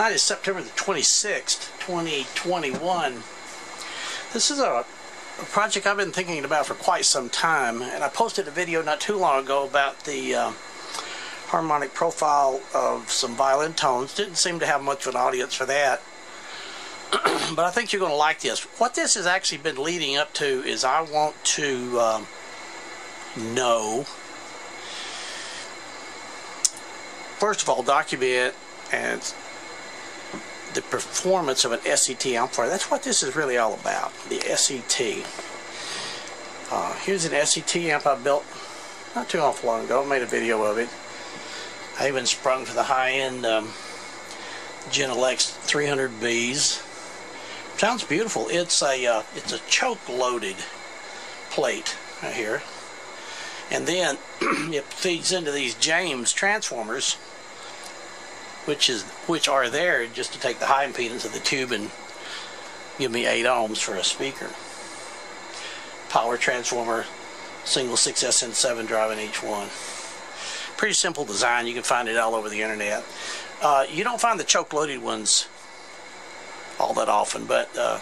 Tonight is September the 26th, 2021. This is a, a, project I've been thinking about for quite some time, and I posted a video not too long ago about the uh, harmonic profile of some violin tones. Didn't seem to have much of an audience for that. but I think you're going to like this. What this has actually been leading up to is I want to um, know, first of all, document and the performance of an SET amplifier. That's what this is really all about, the SET. Uh, here's an SET amp I built not too awful long ago. I made a video of it. I even sprung for the high-end um, Genelex 300Bs. Sounds beautiful. It's a uh, it's a choke-loaded plate right here, and then it feeds into these James transformers which is which are there just to take the high impedance of the tube and give me 8 ohms for a speaker. Power transformer, single 6SN7 drive in each one. Pretty simple design. You can find it all over the internet. Uh, you don't find the choke loaded ones all that often, but uh,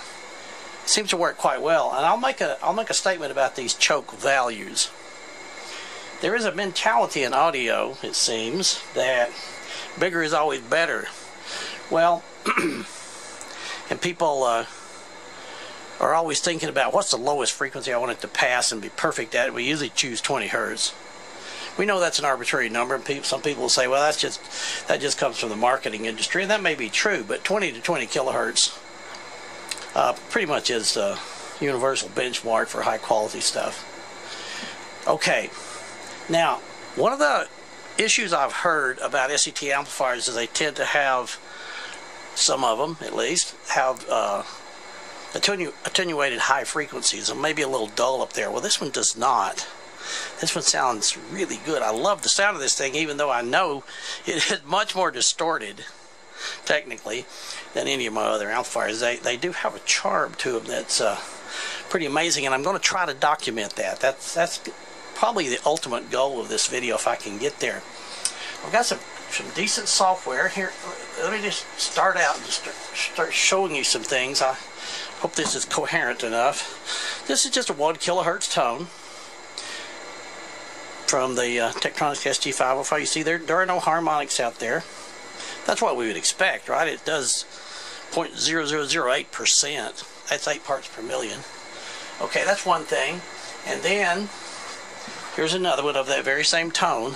it seems to work quite well. And I'll make a I'll make a statement about these choke values. There is a mentality in audio, it seems, that bigger is always better. Well, and people uh, are always thinking about what's the lowest frequency I want it to pass and be perfect at. We usually choose 20 hertz. We know that's an arbitrary number, and people, some people will say, "Well, that's just that just comes from the marketing industry," and that may be true. But 20 to 20 kilohertz uh, pretty much is the universal benchmark for high quality stuff. Okay, now one of the issues I've heard about SET amplifiers is they tend to have, some of them at least, have uh, attenu attenuated high frequencies and maybe a little dull up there. Well, this one does not. This one sounds really good. I love the sound of this thing, even though I know it is much more distorted, technically, than any of my other amplifiers. They, they do have a charm to them that's uh, pretty amazing, and I'm going to try to document that. That's, that's probably the ultimate goal of this video if I can get there. I've got some, some decent software here. Let me just start out and just start showing you some things. I hope this is coherent enough. This is just a 1 kilohertz tone from the uh, Tektronix SG505. You see there, there are no harmonics out there. That's what we would expect, right? It does 0.0008%. That's 8 parts per million. Okay, that's one thing. And then Here's another one of that very same tone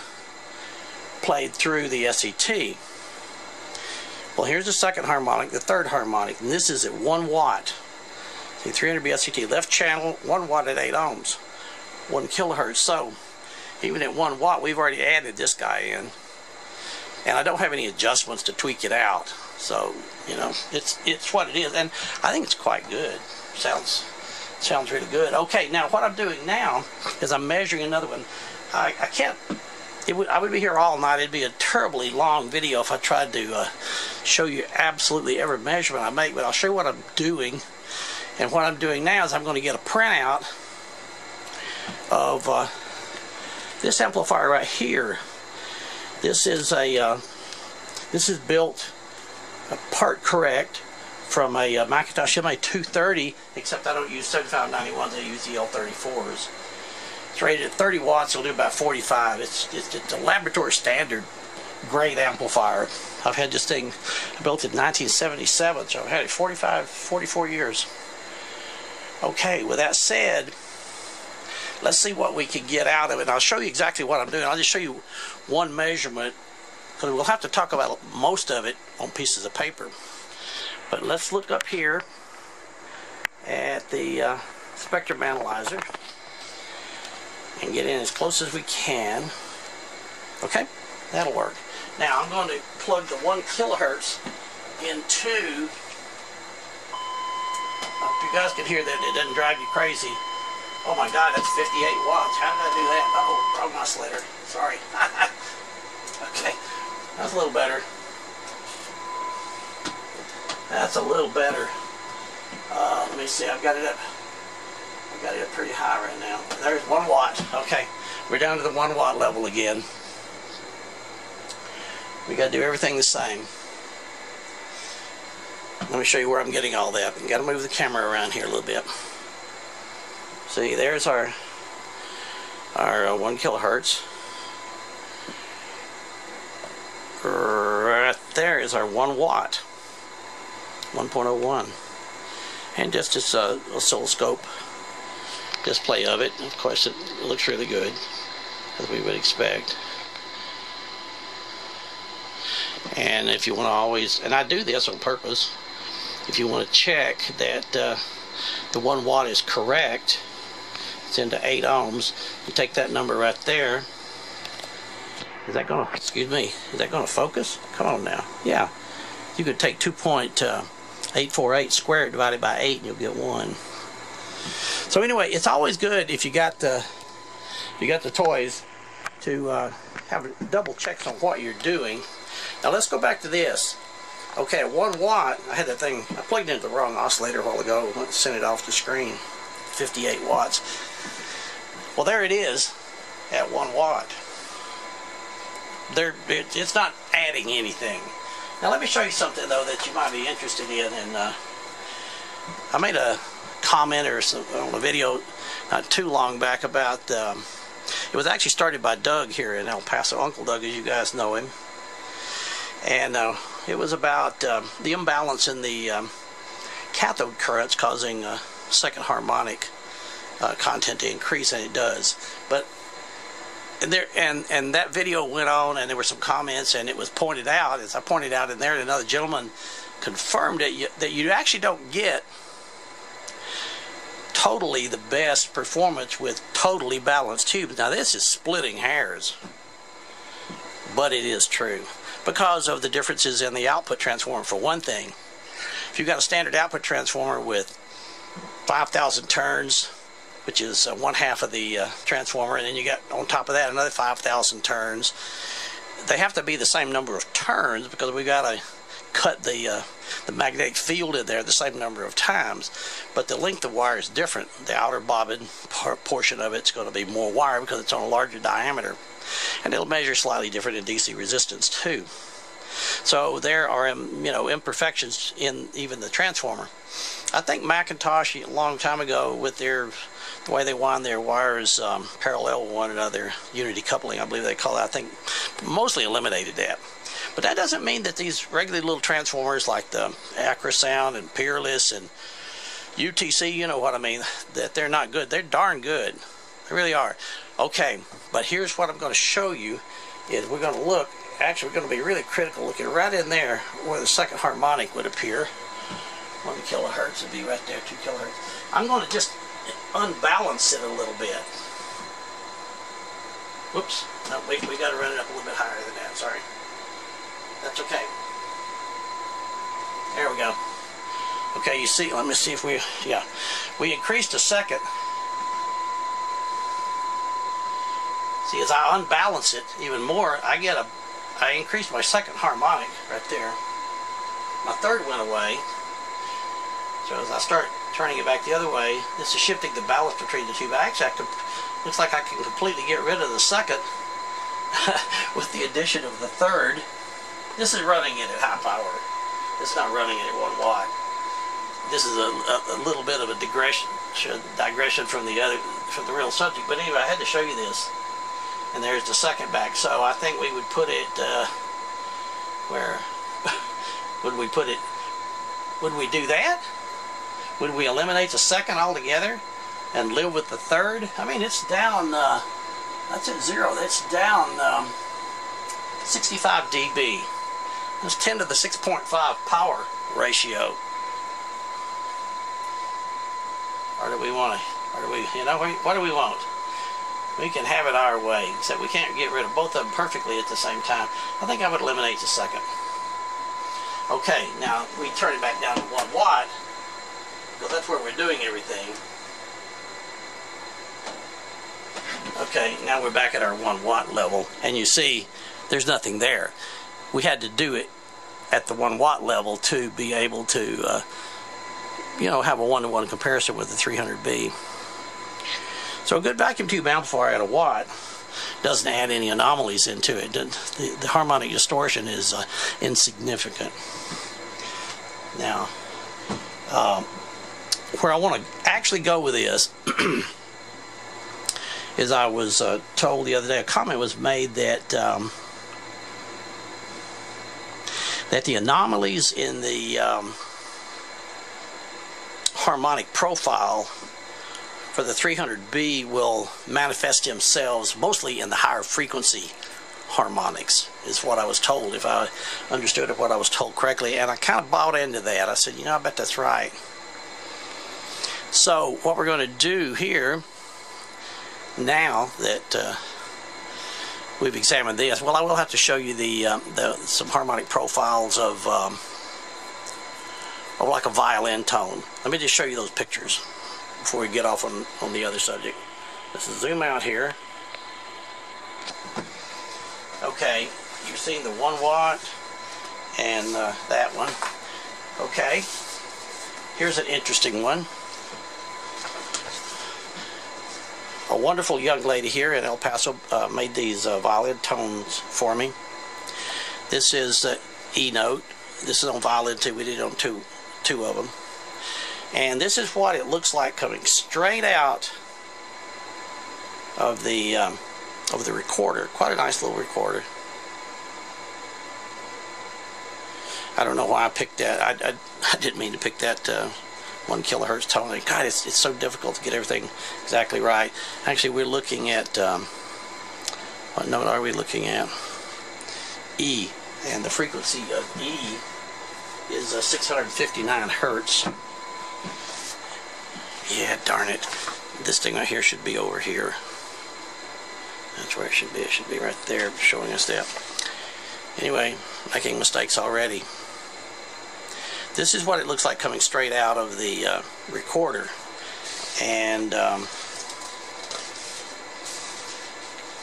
played through the SET. Well, here's the second harmonic, the third harmonic, and this is at 1 watt. See, 300B SET, left channel, 1 watt at 8 ohms, 1 kilohertz. So, even at 1 watt, we've already added this guy in. And I don't have any adjustments to tweak it out. So, you know, it's it's what it is. And I think it's quite good. Sounds Sounds really good. Okay, now what I'm doing now is I'm measuring another one. I, I can't, would, I would be here all night. It'd be a terribly long video if I tried to uh, show you absolutely every measurement I make, but I'll show you what I'm doing. And what I'm doing now is I'm going to get a printout of uh, this amplifier right here. This is a, uh, this is built part correct from a uh, McIntosh MA230, except I don't use 7591s, I use the EL34s. It's rated at 30 watts, it'll do about 45. It's, it's, it's a laboratory standard grade amplifier. I've had this thing built in 1977, so I've had it 45, 44 years. Okay, with that said, let's see what we can get out of it. I'll show you exactly what I'm doing. I'll just show you one measurement, because we'll have to talk about most of it on pieces of paper. But let's look up here at the uh, spectrum analyzer and get in as close as we can. Okay, that'll work. Now I'm going to plug the one kilohertz into. I hope you guys can hear that it doesn't drive you crazy. Oh my God, that's 58 watts. How did I do that? oh, wrong oscillator. Sorry. okay, that's a little better. That's a little better. Uh, let me see, I've got it up. I've got it up pretty high right now. There's one watt. Okay, we're down to the one watt level again. We got to do everything the same. let me show you where I'm getting all that. Got to move the camera around here a little bit. See, there's our our uh, one kilohertz. Right there is our one watt, 1.01 and just its uh, a oscilloscope display of it of course it looks really good as we would expect. And if you want to always and I do this on purpose if you want to check that uh, the 1 watt is correct it's into 8 ohms you take that number right there. Is that gonna excuse me is that gonna focus? Come on now. Yeah. You could take 2.0 848 squared divided by 8 and you'll get 1. So anyway, it's always good if you got the you got the toys to uh, have double checks on what you're doing. Now let's go back to this. Okay, one watt, I had that thing, I plugged into the wrong oscillator a while ago, and sent it off the screen, 58 watts. Well, there it is at one watt. There, it, it's not adding anything. Now let me show you something though that you might be interested in. And uh, I made a comment or some, on a video not too long back about. Um, it was actually started by Doug here in El Paso, Uncle Doug, as you guys know him. And uh, it was about uh, the imbalance in the um, cathode currents causing a second harmonic uh, content to increase, and it does. But and there and and that video went on, and there were some comments, and it was pointed out, as I pointed out in there, another gentleman confirmed you, that you actually don't get totally the best performance with totally balanced tubes. Now this is splitting hairs, but it is true because of the differences in the output transformer. For one thing, if you've got a standard output transformer with 5,000 turns, which is uh, one half of the uh, transformer, and then you got on top of that another 5,000 turns. They have to be the same number of turns because we've got to cut the uh, the magnetic field in there the same number of times, but the length of wire is different. The outer bobbin portion of it's going to be more wire because it's on a larger diameter, and it'll measure slightly different in DC resistance too. So there are um, you know imperfections in even the transformer. I think McIntosh a long time ago with their the way they wind their wires um, parallel with one another, unity coupling, I believe they call it. I think mostly eliminated that. But that doesn't mean that these regular little transformers like the Acrosound and Peerless and UTC, you know what I mean, that they're not good. They're darn good. They really are. Okay, but here's what I'm going to show you is we're going to look, actually we're going to be really critical looking right in there where the second harmonic would appear. One kilohertz would be right there, two kilohertz. I'm going to just unbalance it a little bit. Whoops. No, we, we got to run it up a little bit higher than that. Sorry. That's okay. There we go. Okay, you see, let me see if we, yeah. We increased a second. See, as I unbalance it even more, I get a, I increased my second harmonic right there. My third went away. So as I start turning it back the other way, this is shifting the balance between the two bags. I could, looks like I can completely get rid of the second with the addition of the third. This is running it at high power. It's not running it at one watt. This is a, a, a little bit of a digression, digression from the other, from the real subject. But anyway, I had to show you this. And there's the second back. So I think we would put it uh, where would we put it? Would we do that? Would we eliminate the second altogether and live with the third? I mean, it's down, uh, that's at zero. That's down um, 65 dB. That's 10 to the 6.5 power ratio. Or do we want to, or do we, you know, what do we want? We can have it our way, except we can't get rid of both of them perfectly at the same time. I think I would eliminate the second. Okay, now we turn it back down to 1 watt because that's where we're doing everything. Okay, now we're back at our 1 watt level, and you see there's nothing there. We had to do it at the 1 watt level to be able to, uh, you know, have a one-to-one -one comparison with the 300B. So a good vacuum tube amplifier at a watt doesn't add any anomalies into it. The, the harmonic distortion is uh, insignificant. Now, um, where I want to actually go with this is I was uh, told the other day, a comment was made that um, that the anomalies in the um, harmonic profile for the 300B will manifest themselves mostly in the higher frequency harmonics is what I was told if I understood what I was told correctly. And I kind of bought into that. I said you know I bet that's right so what we're going to do here now that uh, we've examined this well I will have to show you the, um, the some harmonic profiles of um, of like a violin tone let me just show you those pictures before we get off on, on the other subject let's zoom out here Okay, you've seen the one watt and uh, that one. Okay, here's an interesting one. A wonderful young lady here in El Paso uh, made these uh, violin tones for me. This is the E note. This is on violin too. We did on two, two of them. And this is what it looks like coming straight out of the um, of the recorder. Quite a nice little recorder. I don't know why I picked that. I, I, I didn't mean to pick that uh, one kilohertz tone. God, it's, it's so difficult to get everything exactly right. Actually, we're looking at, um, what note are we looking at? E. And the frequency of E is uh, 659 hertz. Yeah, darn it. This thing right here should be over here. That's where it should be. It should be right there showing us that. Anyway, making mistakes already. This is what it looks like coming straight out of the uh, recorder. And um,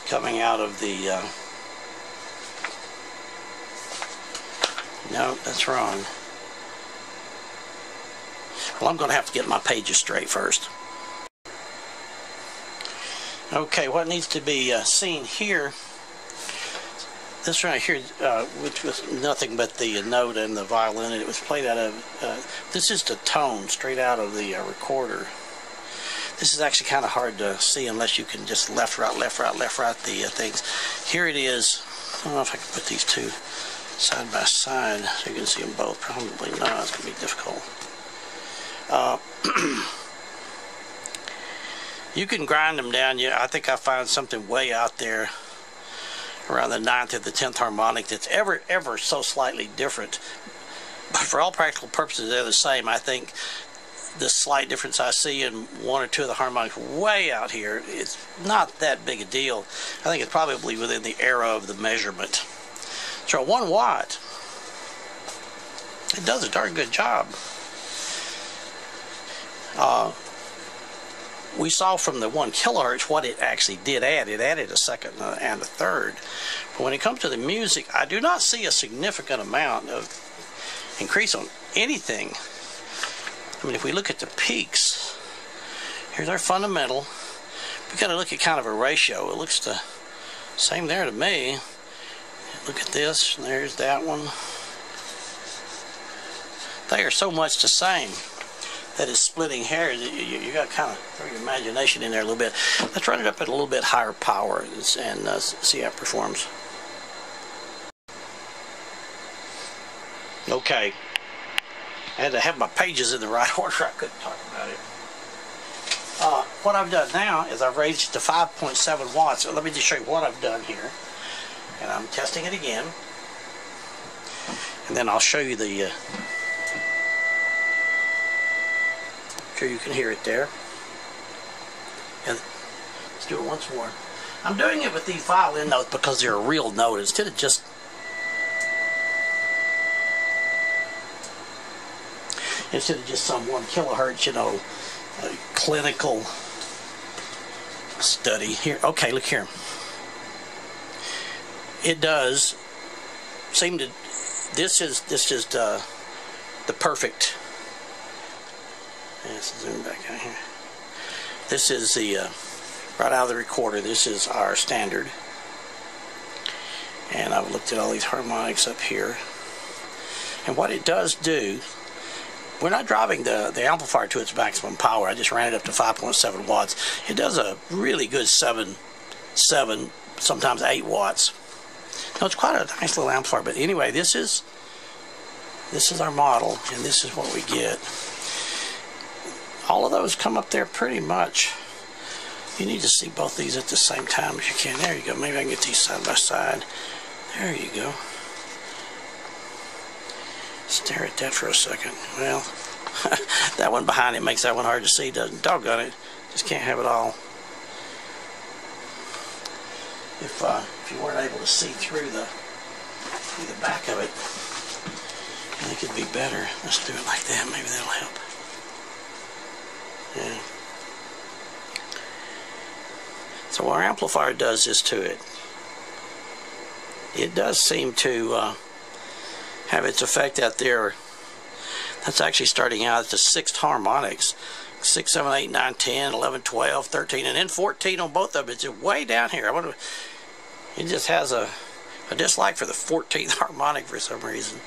coming out of the... Uh, no, that's wrong. Well, I'm going to have to get my pages straight first. Okay, what needs to be uh, seen here, this right here, uh, which was nothing but the note and the violin, and it was played out of, uh, this is the tone straight out of the uh, recorder. This is actually kind of hard to see unless you can just left, right, left, right, left, right the uh, things. Here it is. I don't know if I can put these two side by side so you can see them both. Probably not. It's going to be difficult. Uh, you can grind them down. Yeah, I think I find something way out there around the ninth or the tenth harmonic that's ever ever so slightly different. But for all practical purposes, they're the same. I think the slight difference I see in one or two of the harmonics way out here, it's not that big a deal. I think it's probably within the error of the measurement. So one watt, it does a darn good job. Uh, we saw from the one kilohertz what it actually did add. It added a second uh, and a third. But when it comes to the music, I do not see a significant amount of increase on anything. I mean, if we look at the peaks, here's our fundamental. We got to look at kind of a ratio. It looks the same there to me. Look at this. There's that one. They are so much the same that is splitting hairs, you, you, you got to kind of throw your imagination in there a little bit. Let's run it up at a little bit higher power and uh, see how it performs. Okay. I had to have my pages in the right order. I couldn't talk about it. Uh, what I've done now is I've raised it to 5.7 watts. So let me just show you what I've done here. And I'm testing it again. And then I'll show you the uh, sure you can hear it there. And let's do it once more. I'm doing it with these violin notes because they're a real note instead of just instead of just some one kilohertz, you know, clinical study. Here, okay, look here. It does seem to. This is this is uh, the perfect Let's zoom back out here. This is the, uh, right out of the recorder, this is our standard. And I've looked at all these harmonics up here. And what it does do, we're not driving the, the amplifier to its maximum power. I just ran it up to 5.7 watts. It does a really good 7, 7, sometimes 8 watts. Now it's quite a nice little amplifier, but anyway, this is this is our model, and this is what we get. All of those come up there pretty much. You need to see both these at the same time as you can. There you go. Maybe I can get these side by side. There you go. Stare at that for a second. Well, that one behind it makes that one hard to see, doesn't Doggone it. Just can't have it all. If, uh, if you weren't able to see through the, through the back of it, I think it'd be better. Let's do it like that. Maybe that'll help. Yeah. So our amplifier does this to it. It does seem to uh, have its effect out there. That's actually starting out at the sixth harmonics. 6, 7, 8, 9, 10, 11, 12, 13, and then 14 on both of them. It's way down here. I wonder, it just has a, a dislike for the 14th harmonic for some reason.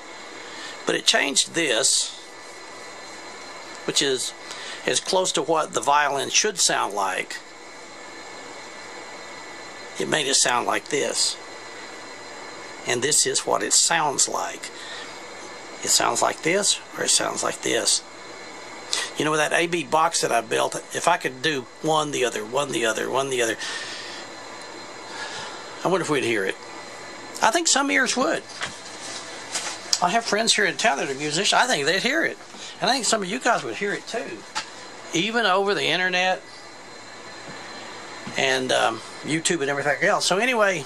But it changed this, which is as close to what the violin should sound like. It made it sound like this. And this is what it sounds like. It sounds like this, or it sounds like this. You know, with that AB box that I built, if I could do one, the other, one, the other, one, the other, I wonder if we'd hear it. I think some ears would. I have friends here in town that are musicians. I think they'd hear it. And I think some of you guys would hear it too. Even over the internet and um, YouTube and everything else. So, anyway,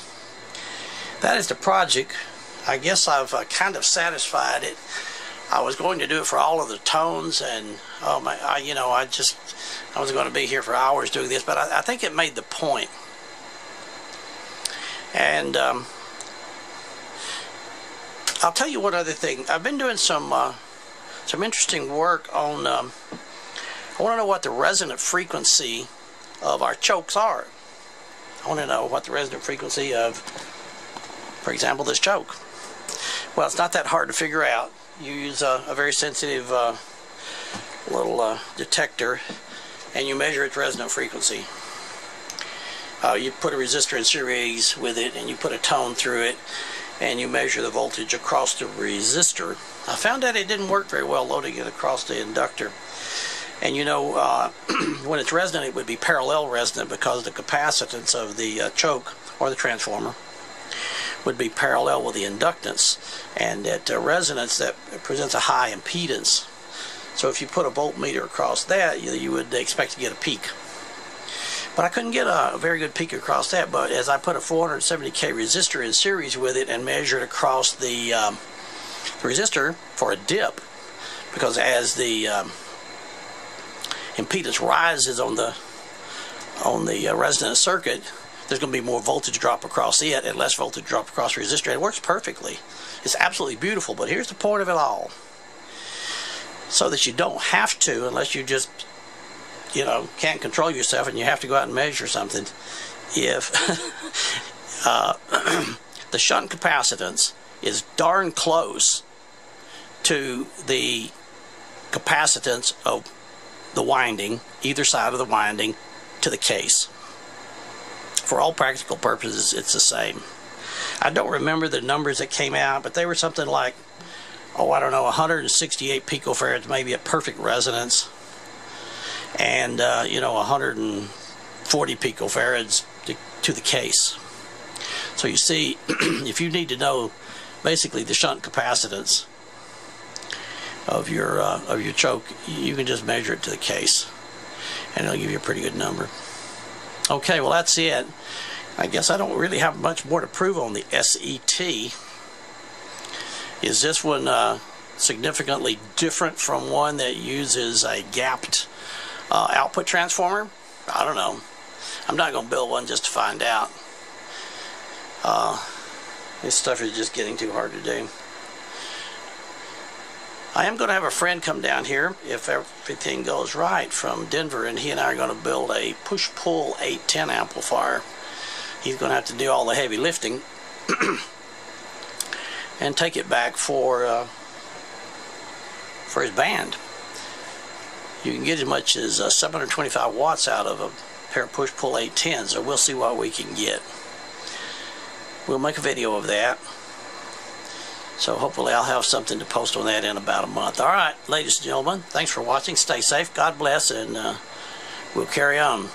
that is the project. I guess I've uh, kind of satisfied it. I was going to do it for all of the tones, and oh my, I, you know, I just I was going to be here for hours doing this, but I, I think it made the point. And um, I'll tell you one other thing. I've been doing some uh, some interesting work on. Um, I want to know what the resonant frequency of our chokes are. I want to know what the resonant frequency of, for example, this choke. Well, it's not that hard to figure out. You use a, a very sensitive uh, little uh, detector and you measure its resonant frequency. Uh, you put a resistor in series with it and you put a tone through it and you measure the voltage across the resistor. I found that it didn't work very well loading it across the inductor. And you know, uh, when it's resonant, it would be parallel resonant because the capacitance of the uh, choke or the transformer would be parallel with the inductance. And at uh, resonance, that presents a high impedance. So if you put a voltmeter across that, you, you would expect to get a peak. But I couldn't get a very good peak across that. But as I put a 470k resistor in series with it and measured across the, um, the resistor for a dip, because as the um, impedance rises on the on the uh, resonant circuit, there's going to be more voltage drop across it and less voltage drop across the resistor. It works perfectly. It's absolutely beautiful, but here's the point of it all. So that you don't have to, unless you just, you know, can't control yourself and you have to go out and measure something, if uh, the shunt capacitance is darn close to the capacitance of the winding, either side of the winding, to the case for all practical purposes, it's the same. I don't remember the numbers that came out, but they were something like, oh, I don't know, 168 picofarads, maybe a perfect resonance, and, uh, you know, 140 picofarads to, to the case. So you see, if you need to know basically the shunt capacitance of your uh, of your choke, you can just measure it to the case, and it'll give you a pretty good number. Okay, well that's it. I guess I don't really have much more to prove on the SET. Is this one uh, significantly different from one that uses a gapped uh, output transformer? I don't know. I'm not going to build one just to find out. Uh, this stuff is just getting too hard to do. I am going to have a friend come down here if everything goes right from Denver, and he and I are going to build a push-pull 810 amplifier. He's going to have to do all the heavy lifting and take it back for uh, for his band. you can get as much as uh, 725 watts out of a pair of push-pull 810s, so we'll see what we can get. We'll make a video of that. So hopefully I'll have something to post on that in about a month. All right, ladies and gentlemen, thanks for watching. Stay safe. God bless, and uh, we'll carry on.